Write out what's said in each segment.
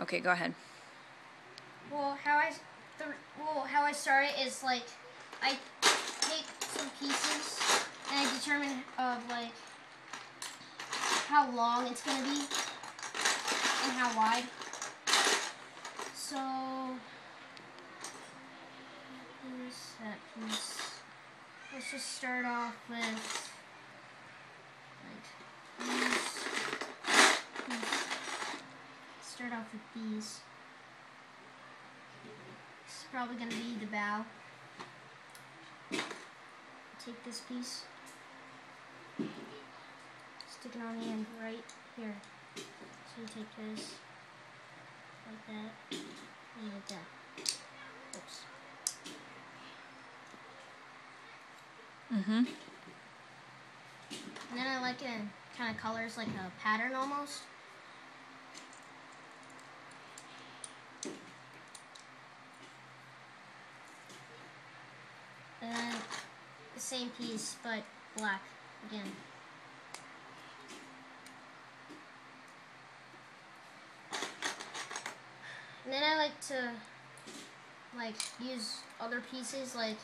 Okay, go ahead. Well, how I well how I start it is like I take some pieces and I determine of like how long it's gonna be and how wide. So. Let's just start off with like these. these. Start off with these. This is probably gonna be the bow. Take this piece. Stick it on the end right here. So you take this like that and like that. Oops. Mm-hmm. And then I like it in kind of colors like a pattern almost. And then the same piece but black again. And then I like to like use other pieces like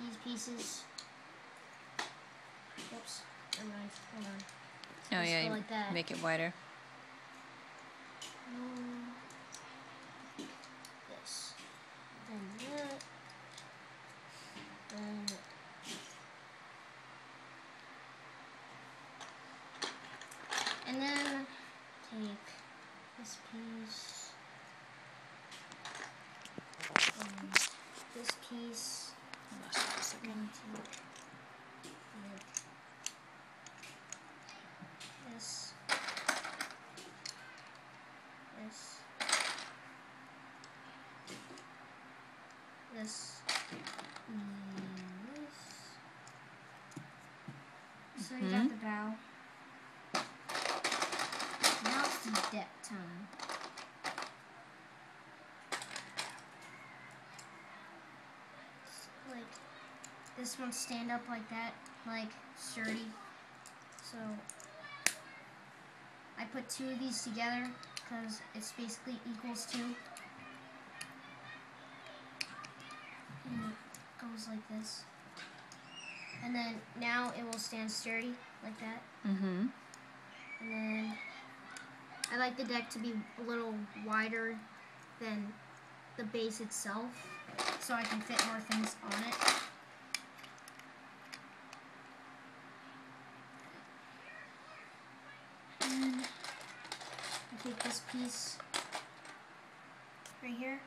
these pieces. Oops, never mind. Hold on. Oh Just yeah, like that. make it wider. Mm, This. Then that. Then. And then take this piece. And this piece. Lost it for. And this. This. This. And this. So you got Mhm. the bow. Now it's the time. Like this one stand up like that, like sturdy. So I put two of these together because it's basically equals two. And it goes like this. And then now it will stand sturdy like that. Mm-hmm. And then I like the deck to be a little wider than the base itself so I can fit more things on it. And I take this piece right here,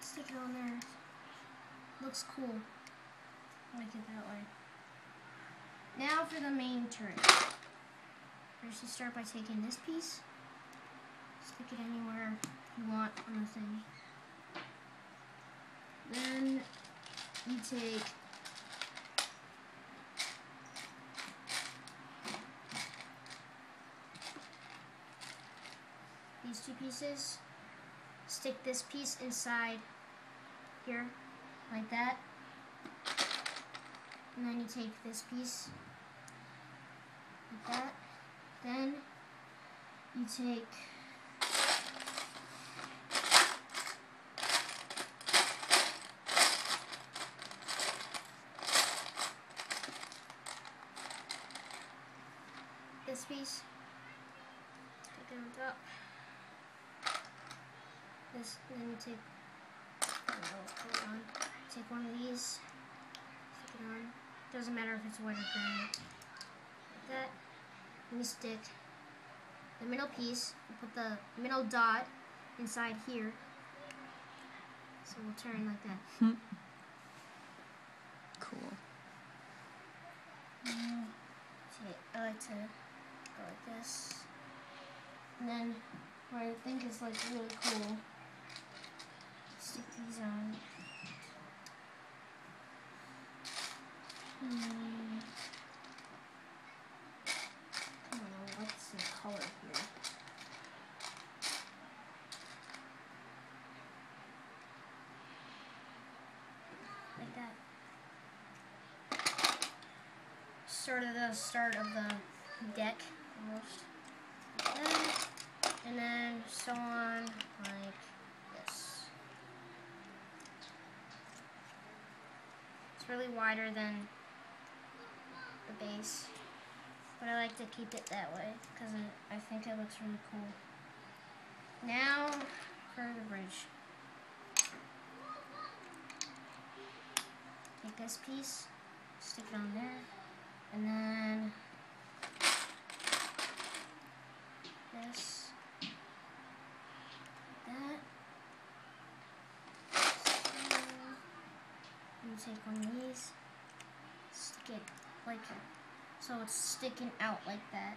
stick it on there. Looks cool. I like it that way. Now for the main turret. First you start by taking this piece, stick it anywhere you want on the thing. Then you take these two pieces, stick this piece inside here, like that. And then you take this piece, like that. Then you take stick it on top. This, then you take, oh, on, take one of these, stick it on. Doesn't matter if it's white or brown. Like that. Then you stick the middle piece, you put the middle dot inside here. So we'll turn like that. Cool. Okay, I like to like this. And then what I think is like really cool, stick these on. Hmm. I don't know what's the color here. Like that. Sort of the start of the deck almost. And then so on like this. It's really wider than the base, but I like to keep it that way because I think it looks really cool. Now for the bridge. Take this piece, stick it on there, and then this, that. So, you take one of these, stick it like so it's sticking out like that.